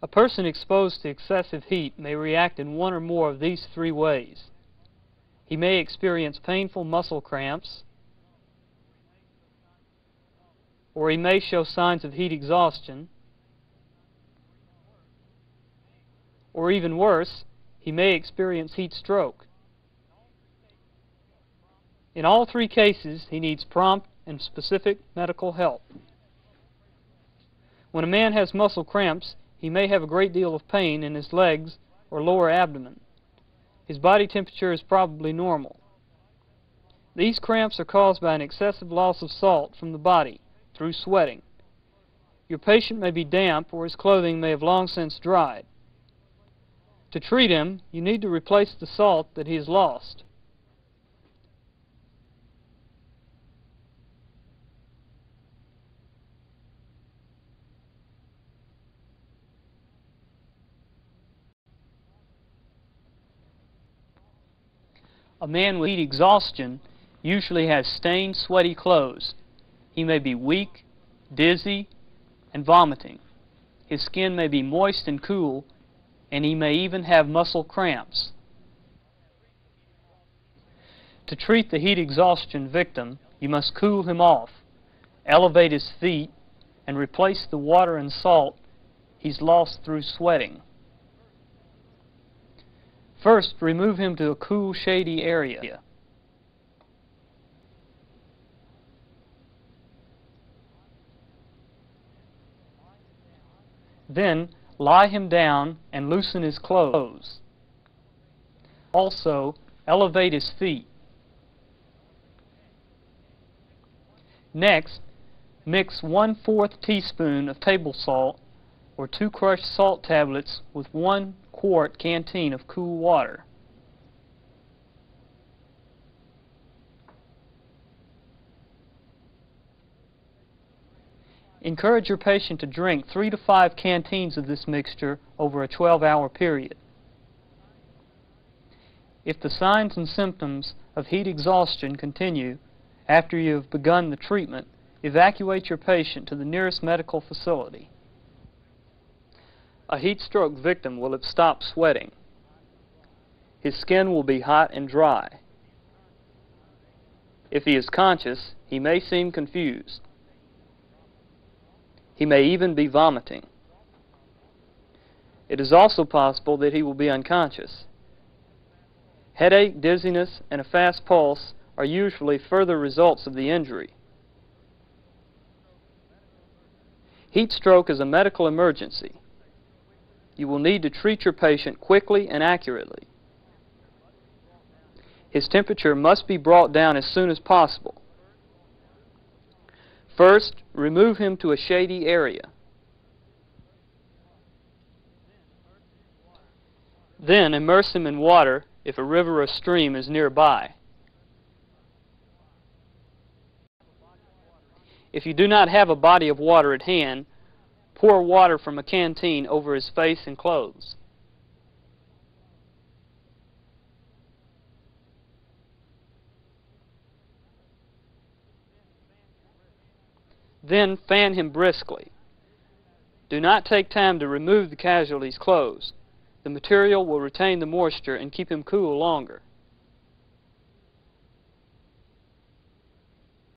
A person exposed to excessive heat may react in one or more of these three ways. He may experience painful muscle cramps, or he may show signs of heat exhaustion, or even worse, he may experience heat stroke. In all three cases, he needs prompt and specific medical help. When a man has muscle cramps, he may have a great deal of pain in his legs or lower abdomen. His body temperature is probably normal. These cramps are caused by an excessive loss of salt from the body through sweating. Your patient may be damp or his clothing may have long since dried. To treat him, you need to replace the salt that he has lost. A man with heat exhaustion usually has stained, sweaty clothes. He may be weak, dizzy, and vomiting. His skin may be moist and cool, and he may even have muscle cramps. To treat the heat exhaustion victim, you must cool him off, elevate his feet, and replace the water and salt he's lost through sweating. First, remove him to a cool, shady area. Then, lie him down and loosen his clothes. Also, elevate his feet. Next, mix one-fourth teaspoon of table salt or two crushed salt tablets with one quart canteen of cool water. Encourage your patient to drink three to five canteens of this mixture over a 12-hour period. If the signs and symptoms of heat exhaustion continue after you have begun the treatment, evacuate your patient to the nearest medical facility. A heat stroke victim will have stopped sweating. His skin will be hot and dry. If he is conscious, he may seem confused. He may even be vomiting. It is also possible that he will be unconscious. Headache, dizziness, and a fast pulse are usually further results of the injury. Heat stroke is a medical emergency you will need to treat your patient quickly and accurately. His temperature must be brought down as soon as possible. First, remove him to a shady area. Then immerse him in water if a river or stream is nearby. If you do not have a body of water at hand, pour water from a canteen over his face and clothes. Then fan him briskly. Do not take time to remove the casualty's clothes. The material will retain the moisture and keep him cool longer.